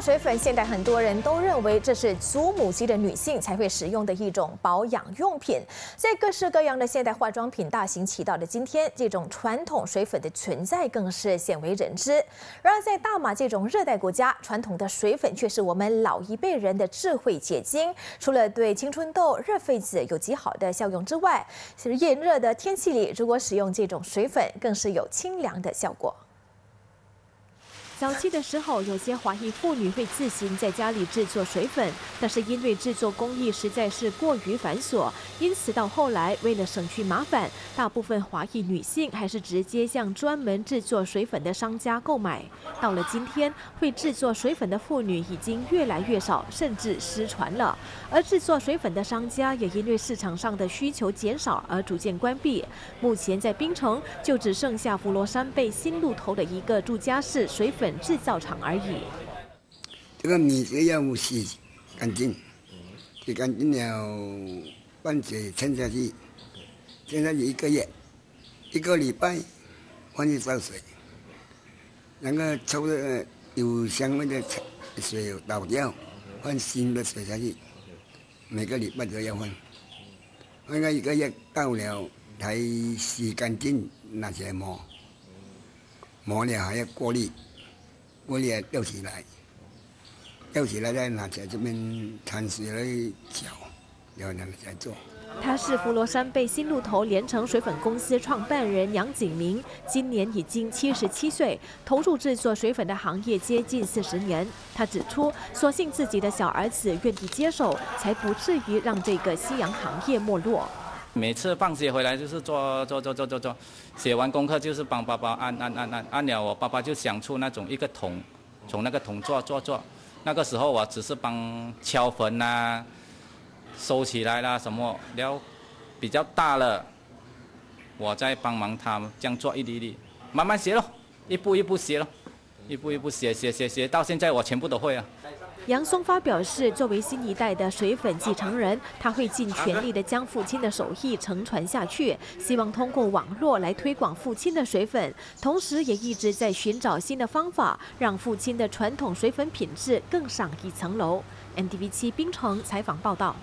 水粉，现在很多人都认为这是祖母级的女性才会使用的一种保养用品。在各式各样的现代化妆品大行其道的今天，这种传统水粉的存在更是鲜为人知。然而，在大马这种热带国家，传统的水粉却是我们老一辈人的智慧结晶。除了对青春痘、热痱子有极好的效用之外，其实炎热的天气里，如果使用这种水粉，更是有清凉的效果。早期的时候，有些华裔妇女会自行在家里制作水粉，但是因为制作工艺实在是过于繁琐，因此到后来为了省去麻烦，大部分华裔女性还是直接向专门制作水粉的商家购买。到了今天，会制作水粉的妇女已经越来越少，甚至失传了。而制作水粉的商家也因为市场上的需求减少而逐渐关闭。目前在槟城就只剩下佛罗山贝新路头的一个住家式水粉。制造厂而已。这个米这要洗干净，洗干净了，放水沉下去，沉下去一个月，一个礼拜换一次水，那个抽的有香味的水倒掉，换新的水下去，每个礼拜都要换。换个一个月到了才洗干净，拿起来磨，磨了还要过滤。我也吊起来，吊起来再拿起来这边掺水来搅，然后再做。他是佛罗山贝新路头连城水粉公司创办人杨景明，今年已经七十七岁，投入制作水粉的行业接近四十年。他指出，所幸自己的小儿子愿意接手，才不至于让这个夕阳行业没落。每次放学回来就是做做做做做做，写完功课就是帮爸爸按按按按按了，我爸爸就想出那种一个桶，从那个桶做做做。那个时候我只是帮敲粉呐，收起来啦什么，然后比较大了，我再帮忙他这样做一粒粒，慢慢学咯，一步一步学咯，一步一步学学学学，到现在我全部都会了。杨松发表示，作为新一代的水粉继承人，他会尽全力的将父亲的手艺承传下去，希望通过网络来推广父亲的水粉，同时也一直在寻找新的方法，让父亲的传统水粉品质更上一层楼。NDV 七冰城采访报道。